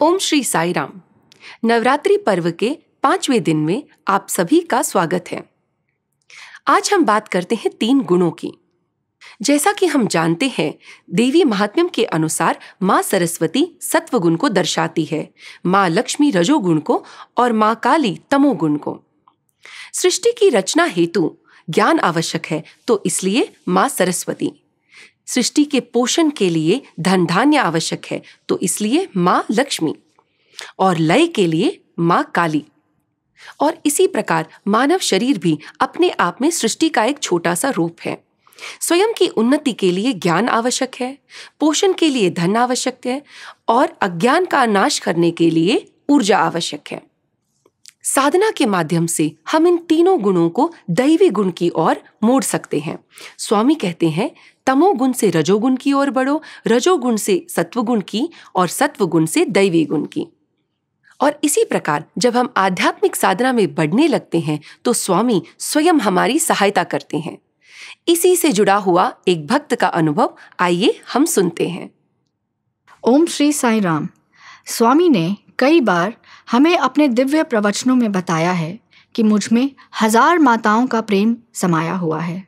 ओम श्री साई राम नवरात्रि पर्व के पाँचवें दिन में आप सभी का स्वागत है। आज हम बात करते हैं तीन गुणों की। जैसा कि हम जानते हैं, देवी महात्म्यम के अनुसार माँ सरस्वती सत्व गुण को दर्शाती है, माँ लक्ष्मी रजोगुण को और माँ काली तमोगुण को। सृष्टि की रचना हेतु ज्ञान आवश्यक है तो इसलिए माँ सरस्वती। सृष्टि के पोषण के लिए धन धान्य आवश्यक है तो इसलिए माँ लक्ष्मी। और लय के लिए माँ काली। और इसी प्रकार मानव शरीर भी अपने आप में सृष्टि का एक छोटा सा रूप है। स्वयं की उन्नति के लिए ज्ञान आवश्यक है, पोषण के लिए धन आवश्यक है, और अज्ञान का नाश करने के लिए ऊर्जा आवश्यक है। साधना के माध्यम से हम इन तीनों गुणों को दैवी गुण की ओर मोड़ सकते हैं। स्वामी कहते हैं तमोगुण से रजोगुण की ओर बढ़ो, रजोगुण से सत्वगुण की और सत्वगुण से दैवी गुण की। और इसी प्रकार जब हम आध्यात्मिक साधना में बढ़ने लगते हैं तो स्वामी स्वयं हमारी सहायता करते हैं। इसी से जुड़ा हुआ एक भक्त का अनुभव आइए हम सुनते हैं। ओम श्री साई राम। स्वामी ने कई बार हमें अपने दिव्य प्रवचनों में बताया है कि मुझमें हज़ार माताओं का प्रेम समाया हुआ है।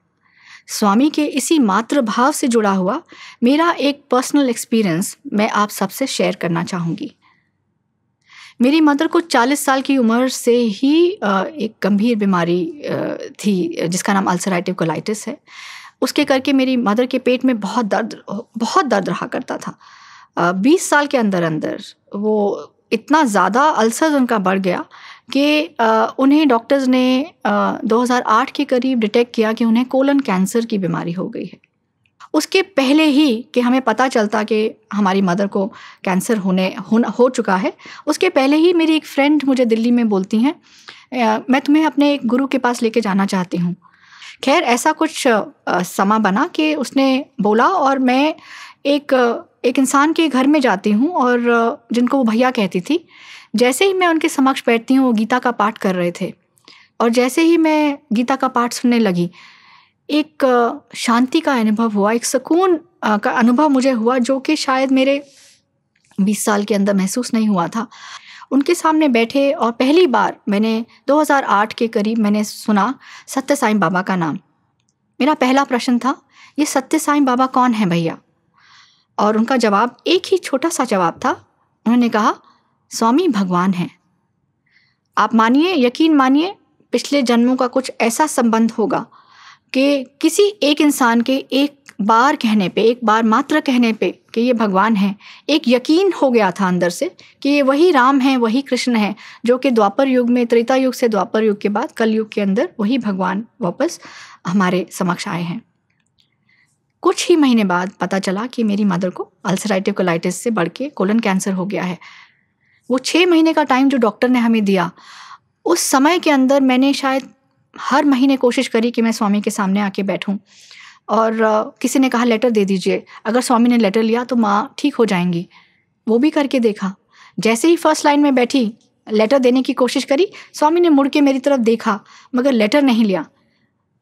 स्वामी के इसी मातृभाव से जुड़ा हुआ मेरा एक पर्सनल एक्सपीरियंस मैं आप सबसे शेयर करना चाहूँगी। मेरी मदर को 40 साल की उम्र से ही एक गंभीर बीमारी थी, जिसका नाम अल्सराइटिव कोलाइटिस है। उसके करके मेरी मदर के पेट में बहुत दर्द बहुत दर्द रहा करता था। बीस साल के अंदर अंदर वो इतना ज़्यादा अल्सर उनका बढ़ गया कि उन्हें डॉक्टर्स ने 2008 के करीब डिटेक्ट किया कि उन्हें कोलन कैंसर की बीमारी हो गई है। उसके पहले ही कि हमें पता चलता कि हमारी मदर को कैंसर होने हो, हो चुका है उसके पहले ही मेरी एक फ्रेंड मुझे दिल्ली में बोलती हैं मैं तुम्हें अपने एक गुरु के पास लेके जाना चाहती हूँ। खैर ऐसा कुछ समा बना कि उसने बोला और मैं एक एक इंसान के घर में जाती हूँ और, जिनको वो भैया कहती थी, जैसे ही मैं उनके समक्ष बैठती हूँ, वो गीता का पाठ कर रहे थे। और जैसे ही मैं गीता का पाठ सुनने लगी, एक, शांति का अनुभव हुआ, एक सुकून का अनुभव मुझे हुआ, जो कि शायद मेरे बीस साल के अंदर महसूस नहीं हुआ था। उनके सामने बैठे और पहली बार मैंने 2008 के करीब मैंने सुना सत्य साईं बाबा का नाम। मेरा पहला प्रश्न था, ये सत्य साईं बाबा कौन है भैया? और उनका जवाब एक ही छोटा सा जवाब था। उन्होंने कहा, स्वामी भगवान हैं। आप मानिए, यकीन मानिए, पिछले जन्मों का कुछ ऐसा संबंध होगा कि किसी एक इंसान के एक बार कहने पे, एक बार मात्र कहने पे कि ये भगवान है। एक यकीन हो गया था अंदर से कि ये वही राम है, वही कृष्ण हैं, जो कि द्वापर युग में, त्रेता युग से द्वापर युग के बाद कल युग के अंदर वही भगवान वापस हमारे समक्ष आए हैं। कुछ ही महीने बाद पता चला कि मेरी मदर को अल्सराइटिव कोलाइटिस से बढ़ के कोलन कैंसर हो गया है। वो छः महीने का टाइम जो डॉक्टर ने हमें दिया, उस समय के अंदर मैंने शायद हर महीने कोशिश करी कि मैं स्वामी के सामने आके बैठूं। और किसी ने कहा लेटर दे दीजिए। अगर स्वामी ने लेटर लिया तो माँ ठीक हो जाएँगी। वो भी करके देखा। जैसे ही फ़र्स्ट लाइन में बैठी लेटर देने की कोशिश करी, स्वामी ने मुड़ के मेरी तरफ़ देखा, मगर लेटर नहीं लिया।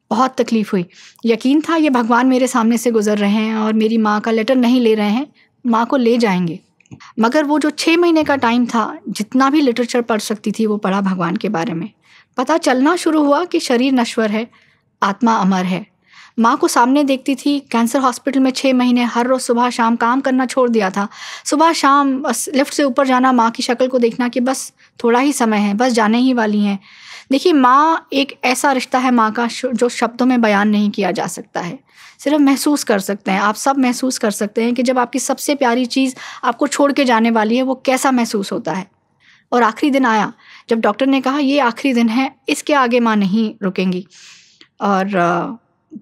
बहुत तकलीफ़ हुई। यकीन था ये भगवान मेरे सामने से गुजर रहे हैं और मेरी माँ का लेटर नहीं ले रहे हैं, माँ को ले जाएँगे। मगर वो जो छः महीने का टाइम था, जितना भी लिटरेचर पढ़ सकती थी, वो पढ़ा भगवान के बारे में। पता चलना शुरू हुआ कि शरीर नश्वर है, आत्मा अमर है। माँ को सामने देखती थी, कैंसर हॉस्पिटल में छः महीने हर रोज़ सुबह शाम काम करना छोड़ दिया था। सुबह शाम बस लिफ्ट से ऊपर जाना, माँ की शक्ल को देखना कि बस थोड़ा ही समय है, बस जाने ही वाली हैं। देखिए, माँ एक ऐसा रिश्ता है माँ का जो शब्दों में बयान नहीं किया जा सकता है। सिर्फ़ महसूस कर सकते हैं। आप सब महसूस कर सकते हैं कि जब आपकी सबसे प्यारी चीज़ आपको छोड़ के जाने वाली है, वो कैसा महसूस होता है। और आखिरी दिन आया, जब डॉक्टर ने कहा, ये आखिरी दिन है, इसके आगे माँ नहीं रुकेंगी। और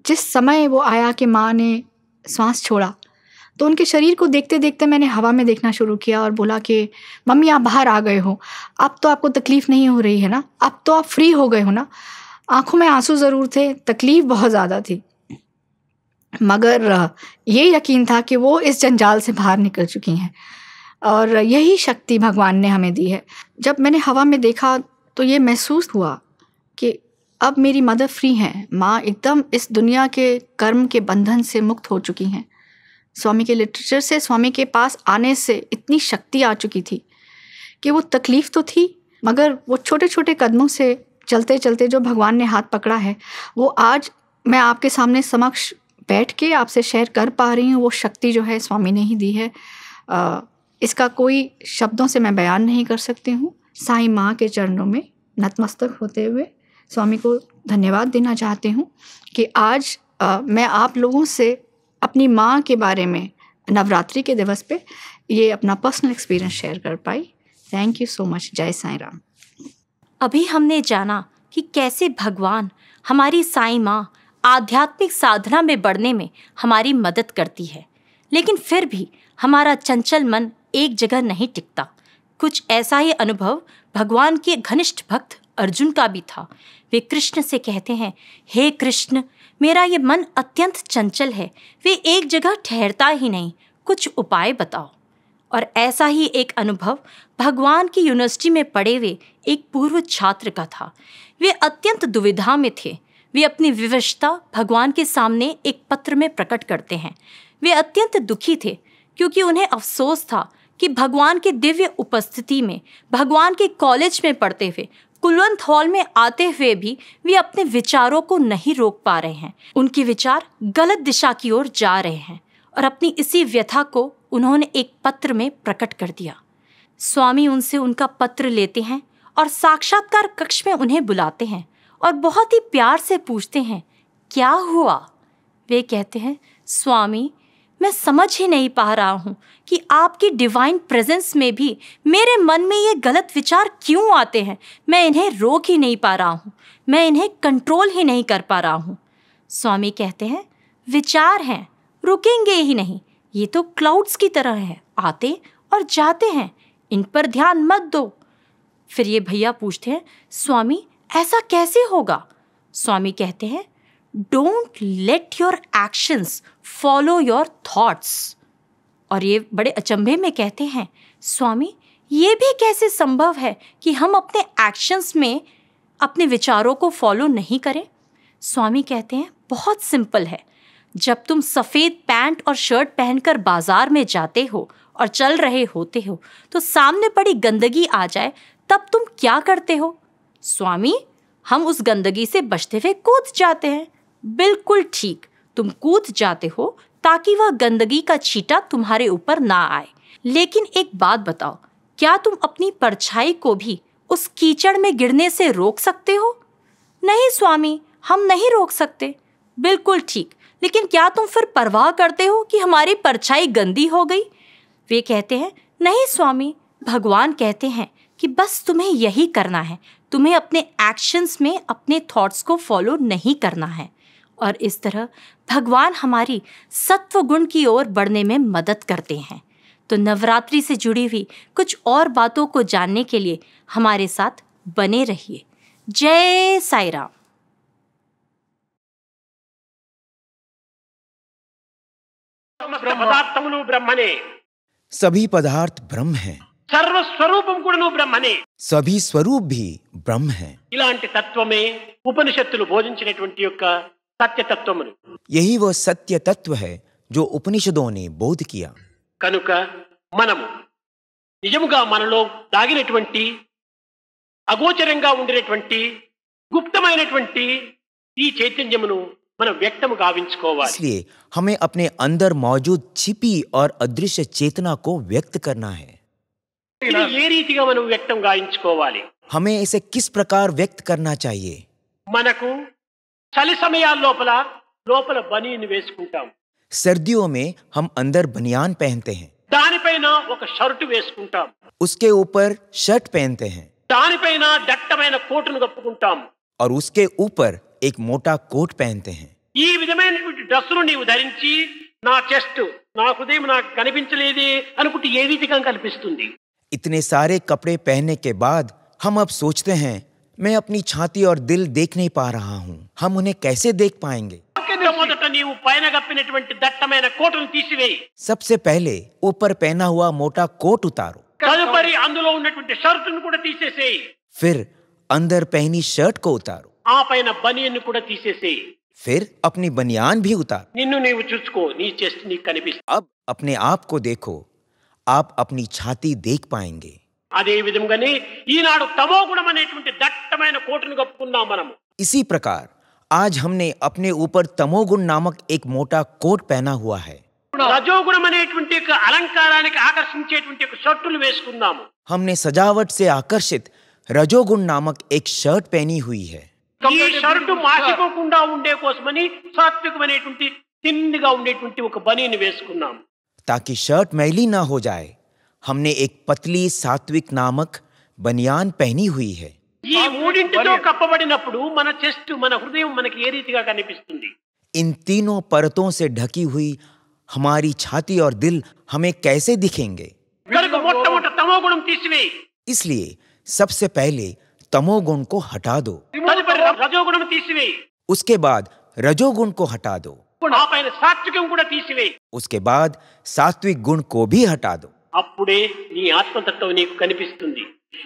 जिस समय वो आया कि माँ ने सांस छोड़ा तो उनके शरीर को देखते देखते मैंने हवा में देखना शुरू किया और बोला कि, मम्मी, आप बाहर आ गए हो। अब तो आपको तकलीफ़ नहीं हो रही है ना? अब तो आप फ्री हो गए हो ना? आँखों में आँसू ज़रूर थे, तकलीफ़ बहुत ज़्यादा थी। मगर, ये यकीन था कि वो इस जंजाल से बाहर निकल चुकी हैं। और यही शक्ति भगवान ने हमें दी है। जब मैंने हवा में देखा तो ये महसूस हुआ कि अब मेरी मदर फ्री हैं। माँ एकदम इस दुनिया के कर्म के बंधन से मुक्त हो चुकी हैं। स्वामी के लिटरेचर से स्वामी के पास आने से इतनी शक्ति आ चुकी थी कि वो तकलीफ़ तो थी मगर वो छोटे छोटे कदमों से चलते चलते जो भगवान ने हाथ पकड़ा है वो आज मैं आपके सामने समक्ष बैठ के आपसे शेयर कर पा रही हूँ वो शक्ति जो है स्वामी ने ही दी है। आ, इसका कोई शब्दों से मैं बयान नहीं कर सकती हूँ। साईं माँ के चरणों में नतमस्तक होते हुए स्वामी को धन्यवाद देना चाहती हूँ कि आज आ, मैं आप लोगों से अपनी माँ के बारे में नवरात्रि के दिवस पे ये अपना पर्सनल एक्सपीरियंस शेयर कर पाई। थैंक यू सो मच जय साई राम अभी हमने जाना कि कैसे भगवान हमारी साई माँ आध्यात्मिक साधना में बढ़ने में हमारी मदद करती है। लेकिन फिर भी हमारा चंचल मन एक जगह नहीं टिकता। कुछ ऐसा ही अनुभव भगवान के घनिष्ठ भक्त अर्जुन का भी था। वे कृष्ण से कहते हैं, हे hey कृष्ण, मेरा ये मन अत्यंत चंचल है। वे एक जगह ठहरता ही नहीं। कुछ उपाय बताओ। और ऐसा ही एक अनुभव भगवान की यूनिवर्सिटी में पढ़े हुए एक पूर्व छात्र का था। वे अत्यंत दुविधा में थे। वे अपनी विवशता भगवान के सामने एक पत्र में प्रकट करते हैं। वे अत्यंत दुखी थे, क्योंकि उन्हें अफसोस था कि भगवान की दिव्य उपस्थिति में, भगवान के कॉलेज में पढ़ते हुए कुलवंत हॉल में आते हुए भी वे अपने विचारों को नहीं रोक पा रहे हैं। उनके विचार गलत दिशा की ओर जा रहे हैं और अपनी इसी व्यथा को उन्होंने एक पत्र में प्रकट कर दिया। स्वामी उनसे उनका पत्र लेते हैं और साक्षात्कार कक्ष में उन्हें बुलाते हैं और बहुत ही प्यार से पूछते हैं, क्या हुआ? वे कहते हैं, स्वामी मैं समझ ही नहीं पा रहा हूँ कि आपकी डिवाइन प्रेजेंस में भी मेरे मन में ये गलत विचार क्यों आते हैं। मैं इन्हें रोक ही नहीं पा रहा हूँ। मैं इन्हें कंट्रोल ही नहीं कर पा रहा हूँ। स्वामी कहते हैं, विचार हैं, रुकेंगे ही नहीं। ये तो क्लाउड्स की तरह है। आते और जाते हैं। इन पर ध्यान मत दो। फिर ये भैया पूछते हैं, स्वामी, ऐसा कैसे होगा? स्वामी कहते हैं don't let your actions follow your thoughts और ये बड़े अचंभे में कहते हैं, स्वामी, ये भी कैसे संभव है कि हम अपने एक्शंस में अपने विचारों को फॉलो नहीं करें? स्वामी कहते हैं, बहुत सिंपल है। जब तुम सफ़ेद पैंट और शर्ट पहनकर बाज़ार में जाते हो और चल रहे होते हो तो सामने पड़ी गंदगी आ जाए, तब तुम क्या करते हो? स्वामी, हम उस गंदगी से बचते हुए कूद जाते हैं। बिल्कुल ठीक। तुम कूद जाते हो ताकि वह गंदगी का छीटा तुम्हारे ऊपर ना आए। लेकिन एक बात बताओ, क्या तुम अपनी परछाई को भी उस कीचड़ में गिरने से रोक सकते हो? नहीं स्वामी, हम नहीं रोक सकते। बिल्कुल ठीक, लेकिन क्या तुम फिर परवाह करते हो कि हमारी परछाई गंदी हो गई? वे कहते हैं, नहीं स्वामी, भगवान कहते हैं कि बस तुम्हें यही करना है। तुम्हें अपने एक्शंस में अपने थॉट्स को फॉलो नहीं करना है। और इस तरह भगवान हमारी सत्व गुण की ओर बढ़ने में मदद करते हैं तो नवरात्रि से जुड़ी हुई कुछ और बातों को जानने के लिए हमारे साथ बने रहिए जय साई राम సమస్త పదార్థములు బ్రహ్మనే सभी पदार्थ ब्रह्म हैं సర్వస్వరూపం కూడాను బ్రహ్మనే सभी स्वरूप भी ब्रह्म हैं ఇలాంటి తత్వమే ఉపనిషత్తులు బోధించినటువంటి యొక్క సత్యతత్వములు यही वो सत्य तत्व है जो उपनिषदों ने बोध किया కనుక మనము నిజముగా మనలో దాగినటువంటి అగోచరంగా ఉండినటువంటి గుప్తమైనటువంటి ఈ చైతన్యమును మనం వ్యక్తము గావించుకోవాలి इसलिए हमें अपने अंदर मौजूद छिपी और अदृश्य चेतना को व्यक्त करना है ఇది ఏ రీతిగా మనం వ్యక్తం గావించుకోవాలి हमें इसे किस प्रकार व्यक्त करना चाहिए మనకు చలి సమయాల లోపల లోపల బనీని వేసుకుంటాం सर्दियों में हम अंदर बनियान पहनते हैं దానిపైన ఒక షర్టు వేసుకుంటాం उसके ऊपर शर्ट पहनते हैं దానిపైన దట్టమైన కోటును కప్పుకుంటాం और उसके ऊपर एक मोटा कोट पहनते हैं ఈ విధమైనటువంటి డ్రెస్సును నీవు ధరించి నా చెస్ట్ నా హృదయం నాకు కనిపించలేదే అనుకుంటే ఏ రీతిగా కనిపిస్తుంది इतने सारे कपड़े पहनने के बाद हम अब सोचते हैं मैं अपनी छाती और दिल देख नहीं पा रहा हूँ हम उन्हें कैसे देख पाएंगे మొట్టమొదట నీవు పైన కప్పినటువంటి దట్టమైన కోటును తీసివేయి सबसे पहले ऊपर पहना हुआ मोटा कोट उतारो తదుపరి అందులో ఉన్నటువంటి షర్టును కూడా తీసేసేయి फिर अंदर पहनी शर्ट को उतारो ఆ పైన బనియన్ను కూడా తీసేసేయి फिर अपनी बनियान भी उतार నిన్ను నీవు చూసుకో నీ చెస్ట్ నీకు కనిపిస్తుంది अब अपने आप को देखो आप अपनी छाती देख पाएंगे అదే విధంగానే ఈనాడు తమో గుణం అనేటువంటి దట్టమైన కోటును కప్పుకున్నాం మనము इसी प्रकार आज हमने अपने ऊपर तमोगुण नामक एक मोटा कोट पहना हुआ है రజోగుణం అనేటువంటి ఒక అలంకారానికి ఆకర్షించేటువంటి ఒక షర్టులు వేసుకున్నాము हमने सजावट से आकर्षित रजोगुण नामक एक शर्ट पहनी हुई है ఈ షర్టు మాసిపోకుండా ఉండే కోసమని సాత్వికమైనటువంటి తిన్నిగా ఉండేటువంటి ఒక బనీని వేసుకున్నాం ताकि शर्ट मैली ना हो जाए हमने एक पतली सात्विक नामक बनियान पहनी हुई है। इन तीनों परतों से ढकी हुई हमारी छाती और दिल हमें कैसे दिखेंगे? इसलिए सबसे पहले तमोगुण को हटा दो। रजोगुण उसके बाद रजोगुण को हटा दो। उसके बाद सात्विक गुण को भी हटा दो। అప్పుడే నీ ఆత్మతత్వం నీకు కనిపిస్తుంది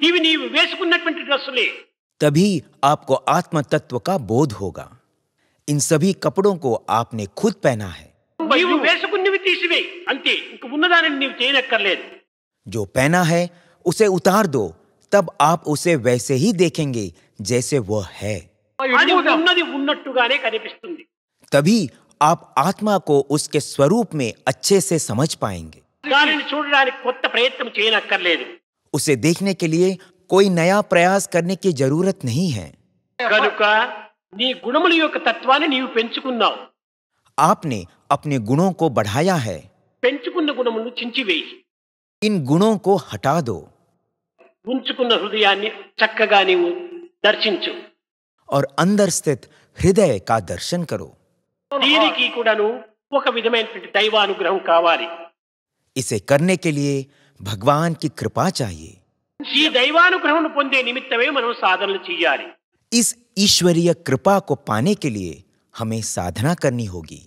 ఇవి నీవు వేసుకున్నటువంటి డ్రెస్సులే तभी आपको आत्म तत्व का बोध होगा इन सभी कपड़ों को आपने खुद पहना है నీవు వేసుకున్నవి తీసివేయి అంతే ఇంక ఉన్నదానిని నీవు చేయనక్కర్లేదు जो पहना है उसे उतार दो तब आप उसे वैसे ही देखेंगे जैसे वह है అది ఉన్నది ఉన్నట్టుగానే కనిపిస్తుంది तभी आप आत्मा को उसके स्वरूप में अच्छे से समझ पाएंगे దానిని చూడడానికి కొత్త ప్రయత్నం చేయనక్కర్లేదు उसे देखने के लिए कोई नया प्रयास करने की जरूरत नहीं है కనుక నీ గుణముల యొక్క తత్వాన్ని నీవు పెంచుకున్నావు आपने अपने गुणों को बढ़ाया है పెంచుకున్న గుణములను చించివేయి इन गुणों को हटा दो ఉంచుకున్న హృదయాన్ని చక్కగా నీవు దర్శించు और अंदर स्थित हृदय का दर्शन करो దీనికి కూడాను ఒక విధమైనటువంటి దైవానుగ్రహం కావాలి इसे करने के लिए भगवान की कृपा चाहिए ఈ దైవానుగ్రహం పొందే నిమిత్తమే మనం సాధనలు చేయాలి इस ईश्वरीय कृपा को पाने के लिए हमें साधना करनी होगी